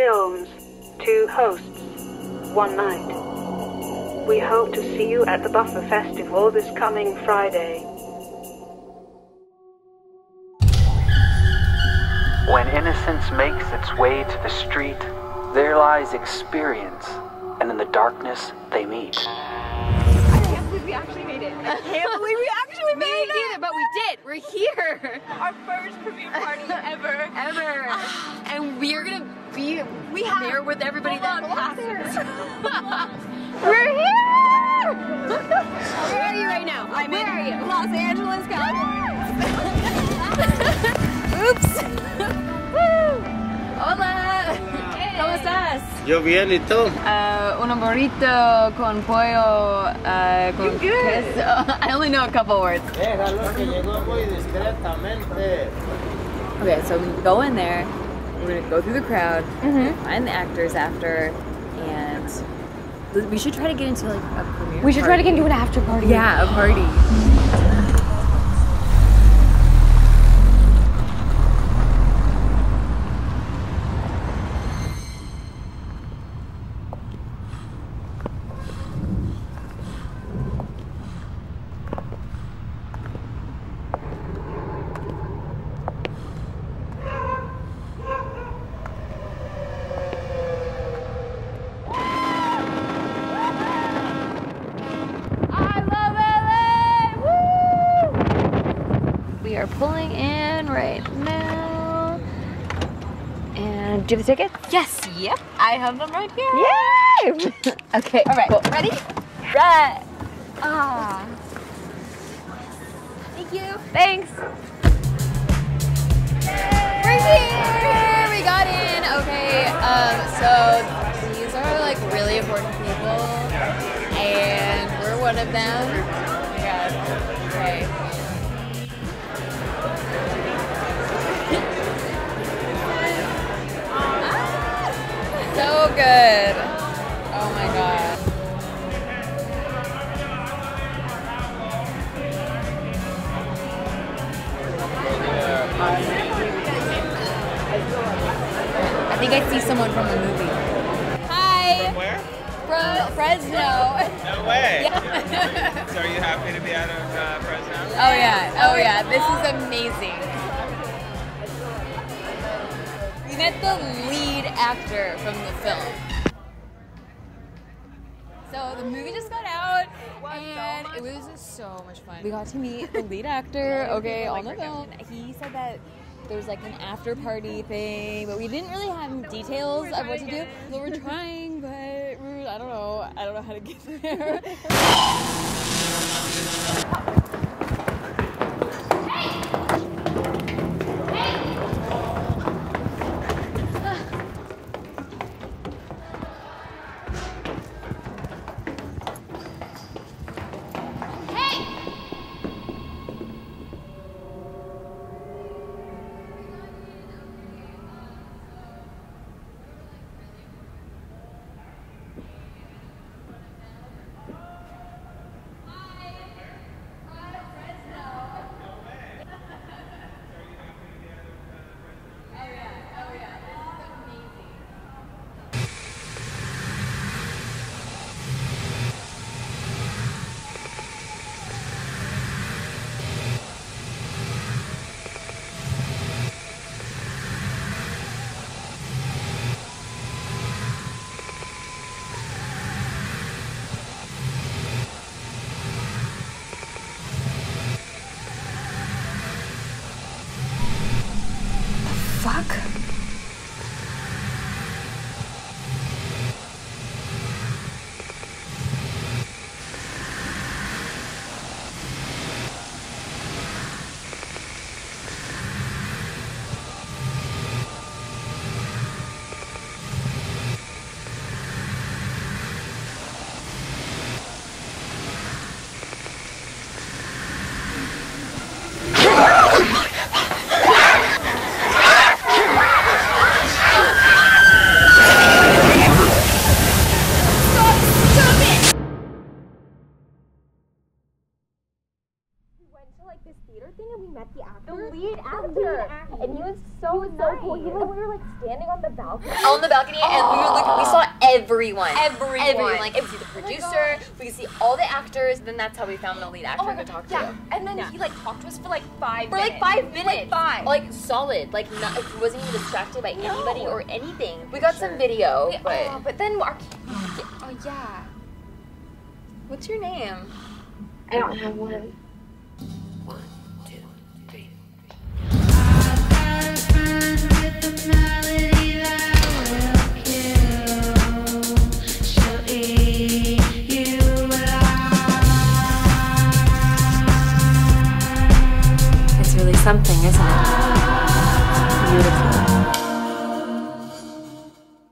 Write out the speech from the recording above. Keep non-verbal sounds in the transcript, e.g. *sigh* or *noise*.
films, two hosts, one night. We hope to see you at the Buffer Festival this coming Friday. When innocence makes its way to the street, there lies experience, and in the darkness they meet. I can't believe we actually made it. I can't believe we actually made Me it. either, but we did. We're here. *laughs* Our first premiere party *laughs* ever. Ever. *sighs* and we're gonna be We have there with everybody that passes. *laughs* We're here. Where are you right now? I'm Where in are you? Los Angeles, California. Oops. Yo bien, ¿y tú? Uh, un burrito con pollo uh, con queso. *laughs* I only know a couple words. Déjalo que llegó muy discretamente. Okay, so we go in there. We're gonna go through the crowd, Mm-hmm. find the actors after, and we should try to get into like a premiere. We should try to get into an after party. Yeah, a party. *gasps* *gasps* *gasps* I love LA! Woo! We are pulling in right now. And do you have the tickets? Yes. Yep. I have them right here. Yay! *laughs* okay. All right. Cool. Ready? Right. Ah. Thank you. Thanks. We're here. We got in. Okay. Um. So these are like really important people, and we're one of them. See someone from a movie. Hi. From Where? From Fresno. No way. *laughs* Yeah. So are you happy to be out of uh, Fresno? Oh yeah, oh yeah, this is amazing. We met the lead actor from the film. So the movie just got out, and it was just so much fun. We got to meet the lead actor, *laughs* okay, on the film. He said that there was like an after party thing, but we didn't really have details of what to do. So we're trying, but we're, I don't know. I don't know how to get there. *laughs* to like this theater thing and we met the actor. The lead actor. And he was so No, it was so cool. Even we were like standing on the balcony. on the balcony and we were looking, we saw everyone. Everyone. Everyone. Like we could see the producer, we could see all the actors, then that's how we found the lead actor Oh my to god, talk to. yeah. And then he like talked to us for like five For like five minutes. Like five. Like solid. Like not, he wasn't even distracted by No. anybody or anything. We got some video, Yeah, but oh, but then our oh yeah. what's your name? I don't have one. isn't it? Beautiful.